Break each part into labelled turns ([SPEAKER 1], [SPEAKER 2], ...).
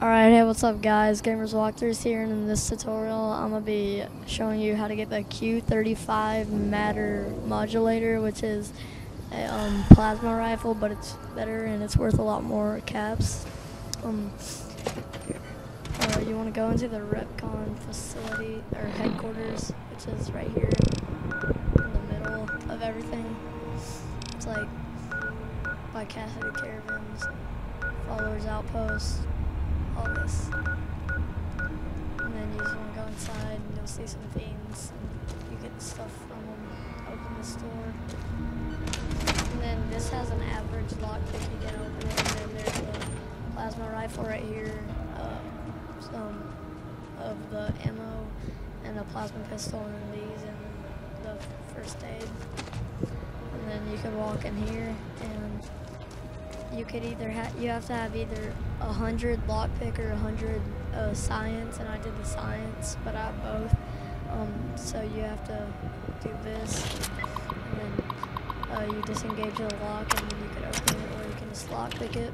[SPEAKER 1] Alright, hey, what's up guys? Gamers Walkthroughs here, and in this tutorial I'm going to be showing you how to get the Q35 Matter Modulator, which is a um, plasma rifle, but it's better and it's worth a lot more caps. Um, uh, you want to go into the Repconn facility, or headquarters, which is right here in the middle of everything. It's like by Cassidy Caravans, Followers Outpost, all this. And then you just want to go inside and you'll see some things and you get stuff from them. Open the store. And then this has an average lockpick you can open it. And then there's a plasma rifle right here. Uh, some of the ammo and a plasma pistol and these and the first aid. And then you can walk in here and you could either have you have to have either a hundred lockpick or a hundred uh, science, and I did the science, but I have both. Um, so you have to do this, and then uh, you disengage the lock, and then you can open it, or you can just lockpick it.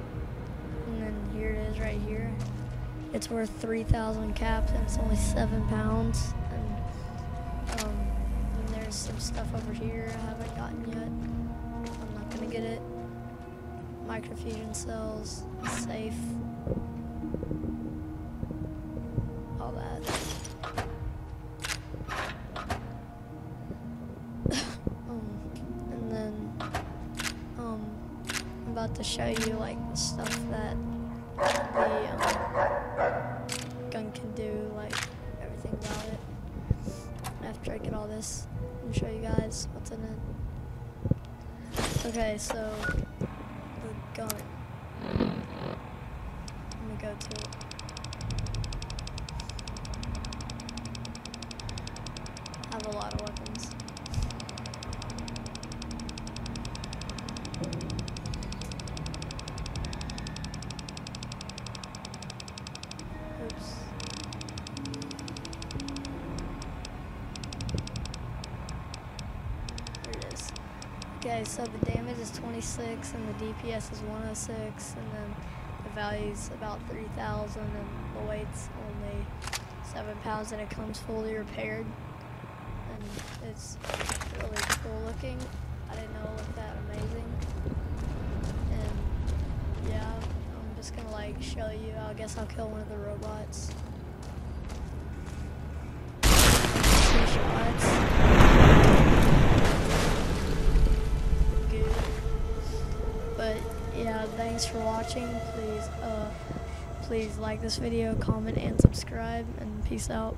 [SPEAKER 1] And then here it is, right here. It's worth 3,000 caps, and it's only seven pounds. And um, then there's some stuff over here I haven't gotten yet. I'm not gonna get it microfusion cells, safe, all that. um, and then, um, I'm about to show you like the stuff that the um, gun can do, like everything about it. After I get all this, and show you guys what's in it. Okay, so gun. Let me go to it. I have a lot of weapons. Oops. There it is. Okay, so the damage is 26 and the DPS is 106 and then the value is about 3,000 and the weight's only 7 pounds and it comes fully repaired. And it's really cool looking. I didn't know it looked that amazing. And yeah, I'm just gonna like show you. I guess I'll kill one of the robots. Thanks for watching. Please, uh, please like this video, comment, and subscribe, and peace out.